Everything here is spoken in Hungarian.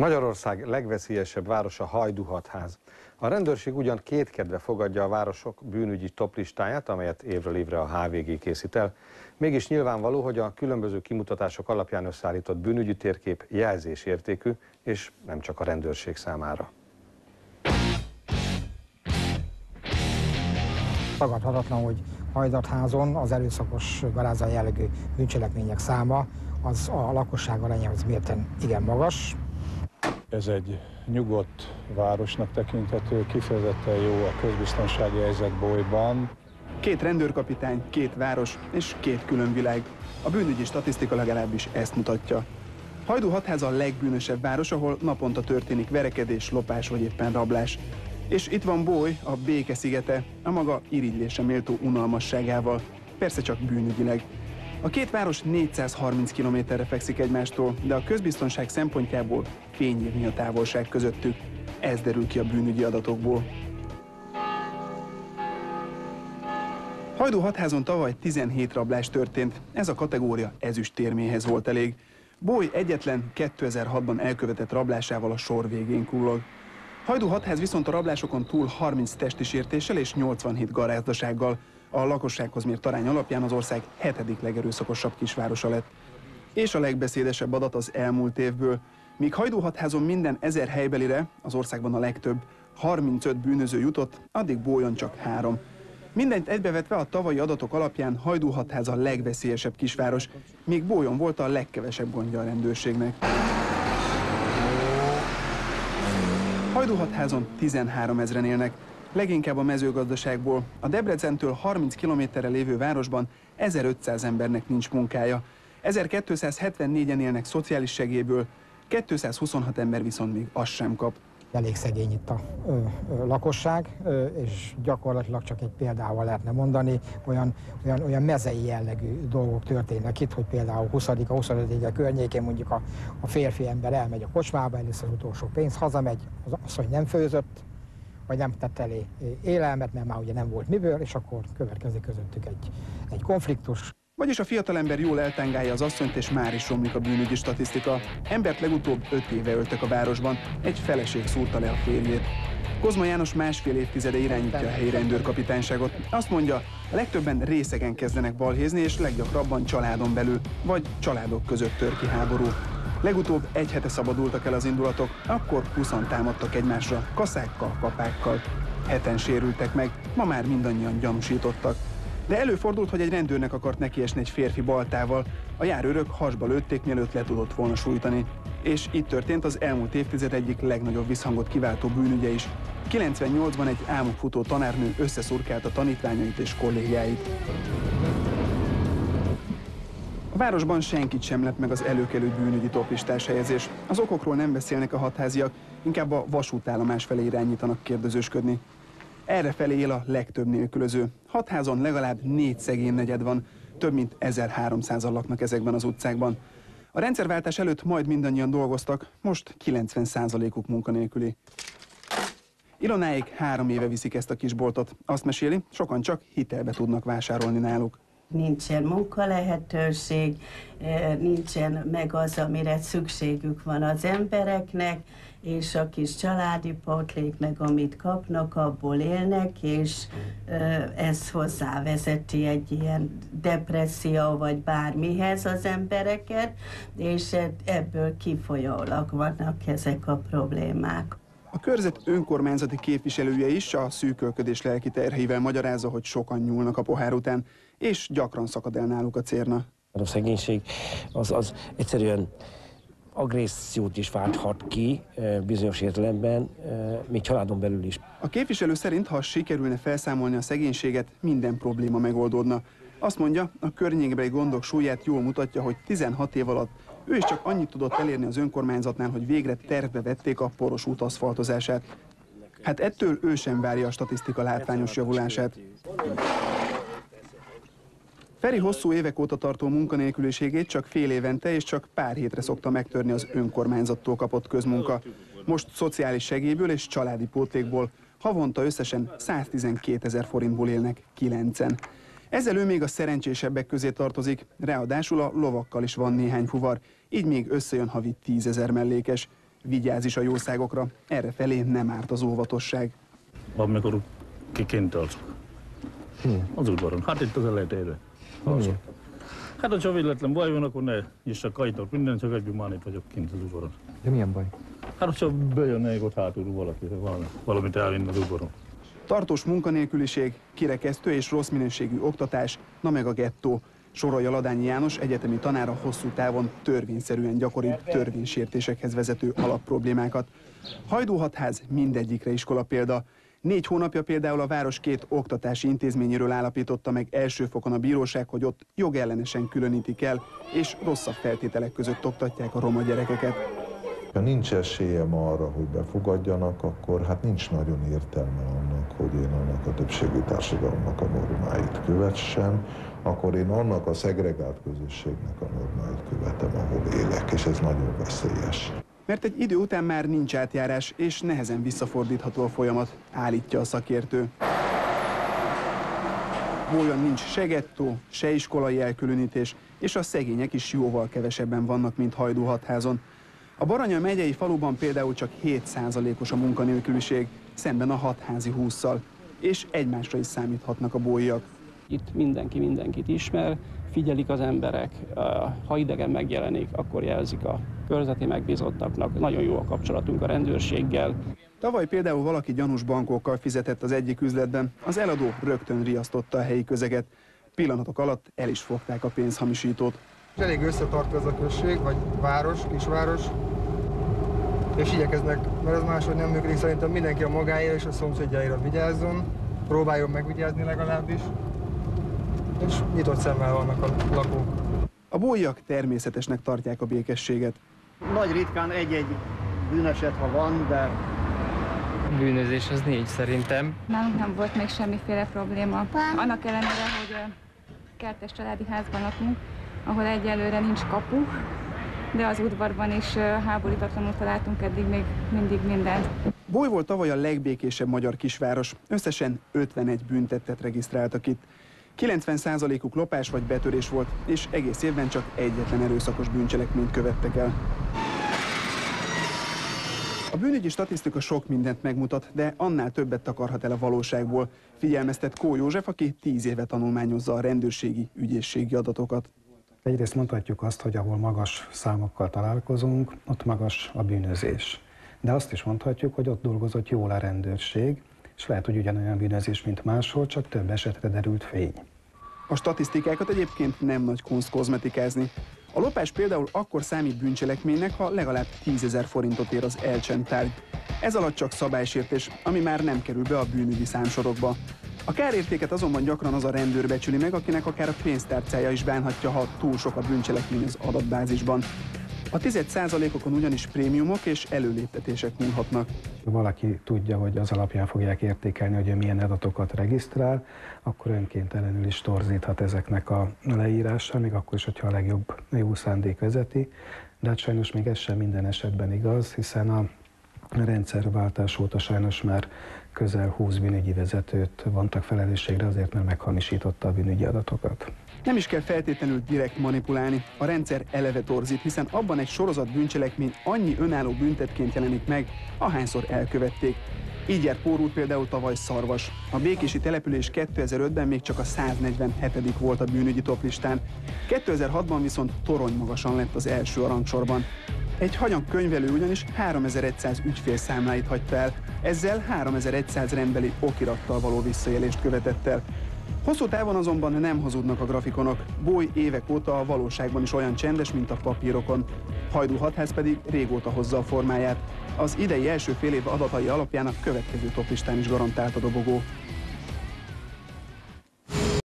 Magyarország legveszélyesebb városa Hajdúhatház. A rendőrség ugyan kétkedve fogadja a városok bűnügyi toplistáját, amelyet évről évre a HVG készít el, mégis nyilvánvaló, hogy a különböző kimutatások alapján összeállított bűnügyi térkép jelzésértékű, és nem csak a rendőrség számára. Tagadhatatlan, hogy Hajdatházon az erőszakos garázai jellegű bűncselekmények száma az a lakosság arányához mérten igen magas. Ez egy nyugodt városnak tekinthető, kifejezetten jó a közbiztonsági helyzet bolyban. Két rendőrkapitány, két város és két külön világ. A bűnügyi statisztika legalábbis ezt mutatja. Hajdú hatház a legbűnösebb város, ahol naponta történik verekedés, lopás vagy éppen rablás. És itt van Boly, a béke szigete, a maga irigylése méltó unalmasságával. Persze csak bűnügyileg. A két város 430 kilométerre fekszik egymástól, de a közbiztonság szempontjából fényévnyi a távolság közöttük. Ez derül ki a bűnügyi adatokból. Hajdú hatházon tavaly 17 rablás történt, ez a kategória ezüst térméhez volt elég. Boly egyetlen 2006-ban elkövetett rablásával a sor végén kullog. Hajdú hatház viszont a rablásokon túl 30 testi sértéssel és 87 garázdasággal, a lakossághoz mért arány alapján az ország hetedik legerőszakosabb kisvárosa lett. És a legbeszédesebb adat az elmúlt évből. Míg Hajdúhatházon minden ezer helybelire, az országban a legtöbb, 35 bűnöző jutott, addig Bólyon csak három. Mindent egybevetve a tavalyi adatok alapján Hajdúhatház a legveszélyesebb kisváros, míg Bólyon volt a legkevesebb gondja a rendőrségnek. Hajdúhatházon 13 ezeren élnek, leginkább a mezőgazdaságból. A Debrecentől 30 kilométerre lévő városban 1500 embernek nincs munkája. 1274-en élnek szociális segélyből, 226 ember viszont még azt sem kap. Elég szegény itt a ö, ö, lakosság, ö, és gyakorlatilag csak egy példával lehetne mondani, olyan, olyan, olyan mezei jellegű dolgok történnek itt, hogy például 20 a 25 éve környékén mondjuk a, a férfi ember elmegy a kocsmába, először utolsó pénz hazamegy, az asszony nem főzött, vagy nem tett elé élelmet, mert már ugye nem volt miből, és akkor következik közöttük egy, egy konfliktus. Vagyis a fiatalember jól eltengálja az asszonyt, és már is romlik a bűnügyi statisztika. Embert legutóbb öt éve öltek a városban, egy feleség szúrta le a férjét. Kozma János másfél évtizede irányítja a helyi rendőrkapitányságot. Azt mondja, a legtöbben részegen kezdenek balhézni, és leggyakrabban családon belül, vagy családok között tör ki háború. Legutóbb egy hete szabadultak el az indulatok, akkor 20 támadtak egymásra, kaszákkal, kapákkal. Heten sérültek meg, ma már mindannyian gyanúsítottak. De előfordult, hogy egy rendőrnek akart nekiesni egy férfi baltával, a járőrök hasba lőtték, mielőtt le tudott volna sújtani. És itt történt az elmúlt évtized egyik legnagyobb visszhangot kiváltó bűnügye is. 98-ban egy álmokfutó tanárnő összeszurkált a tanítványait és kollégiáit városban senkit sem lett meg az előkelő bűnügyi toplistás helyezés. Az okokról nem beszélnek a hatháziak, inkább a vasútállomás felé irányítanak kérdezősködni. Erre felé él a legtöbb nélkülöző. Hatházon legalább négy szegény negyed van, több mint 1300-an laknak ezekben az utcákban. A rendszerváltás előtt majd mindannyian dolgoztak, most 90%-uk munkanélküli. Ilonáik három éve viszik ezt a kisboltot. Azt meséli, sokan csak hitelbe tudnak vásárolni náluk nincsen munkalehetőség, eh, nincsen meg az, amire szükségük van az embereknek, és a kis családi pótlék meg amit kapnak, abból élnek, és eh, ez hozzávezeti egy ilyen depresszió vagy bármihez az embereket, és ebből kifolyólag vannak ezek a problémák. A körzet önkormányzati képviselője is a szűkölködés lelki terheivel magyarázza, hogy sokan nyúlnak a pohár után, és gyakran szakad el náluk a cérna. A szegénység az, az egyszerűen agressziót is válthat ki eh, bizonyos értelemben, eh, még családon belül is. A képviselő szerint, ha sikerülne felszámolni a szegénységet, minden probléma megoldódna. Azt mondja, a környékbeli gondok súlyát jól mutatja, hogy 16 év alatt ő is csak annyit tudott elérni az önkormányzatnál, hogy végre tervbe vették a poros út aszfaltozását. Hát ettől ő sem várja a statisztika látványos javulását. Feri hosszú évek óta tartó munkanélküliségét csak fél évente és csak pár hétre szokta megtörni az önkormányzattól kapott közmunka. Most szociális segélyből és családi pótlékból havonta összesen 112 ezer forintból élnek kilencen. Ezzel ő még a szerencsésebbek közé tartozik, ráadásul a lovakkal is van néhány fuvar, így még összejön havi tízezer mellékes. vigyáz is a jószágokra. Erre felé nem árt az óvatosság. amikor kikint alszok. Az udvaron. Hát itt az elejtére. Alszok. Hát, hogyha véletlen baj van, akkor ne nyissa kajtot, minden, csak egy már itt vagyok kint az udvaron. De milyen baj? Hát, hogyha bejönne ott hátulról valaki, valami, valamit elvinni az udvaron. Tartós munkanélküliség, kirekesztő és rossz minőségű oktatás, na meg a gettó. Sorolja Ladányi János egyetemi tanára hosszú távon törvényszerűen gyakori törvénysértésekhez vezető alapproblémákat. Hajdúhatház mindegyikre iskola példa. Négy hónapja például a város két oktatási intézményéről állapította meg első fokon a bíróság, hogy ott jogellenesen különítik el, és rosszabb feltételek között oktatják a roma gyerekeket. Ha nincs esélyem arra, hogy befogadjanak, akkor hát nincs nagyon értelme annak, hogy én annak a többségű társadalomnak a normáit kövessem, akkor én annak a szegregált közösségnek a normáit követem, ahol élek, és ez nagyon veszélyes. Mert egy idő után már nincs átjárás, és nehezen visszafordítható a folyamat, állítja a szakértő. Olyan nincs se gettó, se iskolai elkülönítés, és a szegények is jóval kevesebben vannak, mint Hajdúhatházon. A Baranya megyei faluban például csak 7%-os a munkanélküliség, szemben a hatházi 20-szal, és egymásra is számíthatnak a bóiak. Itt mindenki mindenkit ismer, figyelik az emberek, ha idegen megjelenik, akkor jelzik a körzeti megbízottaknak. Nagyon jó a kapcsolatunk a rendőrséggel. Tavaly például valaki gyanús bankókkal fizetett az egyik üzletben, az eladó rögtön riasztotta a helyi közeget. Pillanatok alatt el is fogták a pénzhamisítót. Elég összetartó ez a község, vagy város, kisváros, és igyekeznek, mert ez máshogy nem működik, szerintem mindenki a magáért és a szomszédjaira vigyázzon, próbáljon megvigyázni legalábbis, és nyitott szemmel vannak a lakók. A bóiak természetesnek tartják a békességet. Nagy ritkán egy-egy bűneset, ha van, de bűnözés az négy szerintem. Nálunk nem volt még semmiféle probléma. Annak ellenére, hogy kertes családi házban lakunk, ahol egyelőre nincs kapu, de az udvarban is háborítatlanul találtunk eddig még mindig mindent. Boly volt tavaly a legbékésebb magyar kisváros, összesen 51 büntettet regisztráltak itt. 90%-uk lopás vagy betörés volt, és egész évben csak egyetlen erőszakos bűncselekményt követtek el. A bűnügyi statisztika sok mindent megmutat, de annál többet takarhat el a valóságból, figyelmeztet Kó József, aki 10 éve tanulmányozza a rendőrségi, ügyészségi adatokat. Egyrészt mondhatjuk azt, hogy ahol magas számokkal találkozunk, ott magas a bűnözés. De azt is mondhatjuk, hogy ott dolgozott jól a rendőrség, és lehet, hogy ugyanolyan bűnözés, mint máshol, csak több esetre derült fény. A statisztikákat egyébként nem nagy kunst kozmetikázni. A lopás például akkor számít bűncselekménynek, ha legalább 10 ezer forintot ér az elcsent. Ez alatt csak szabálysértés, ami már nem kerül be a bűnügyi számsorokba. A kárértéket azonban gyakran az a rendőr becsüli meg, akinek akár a pénztárcája is bánhatja, ha túl sok a bűncselekmény az adatbázisban. A tized százalékokon ugyanis prémiumok és előléptetések múlhatnak. Valaki tudja, hogy az alapján fogják értékelni, hogy milyen adatokat regisztrál, akkor önkéntelenül is torzíthat ezeknek a leírása, még akkor is, hogyha a legjobb jó szándék vezeti. De hát sajnos még ez sem minden esetben igaz, hiszen a rendszerváltás óta sajnos már közel 20 bűnügyi vezetőt vontak felelősségre azért, mert meghamisította a bűnügyi adatokat. Nem is kell feltétlenül direkt manipulálni, a rendszer eleve torzít, hiszen abban egy sorozat bűncselekmény annyi önálló büntetként jelenik meg, ahányszor elkövették. Így járt pórul például tavaly Szarvas. A békési település 2005-ben még csak a 147. volt a bűnügyi toplistán. 2006-ban viszont torony magasan lett az első aranysorban. Egy hanyag könyvelő ugyanis 3100 ügyfélszámláit hagyta el, ezzel 3100 rendbeli okirattal való visszaélést követett el. Hosszú távon azonban nem hazudnak a grafikonok. Boly évek óta a valóságban is olyan csendes, mint a papírokon. Hajdú hatház pedig régóta hozza a formáját. Az idei első fél év adatai alapján a következő toplistán is garantált a dobogó.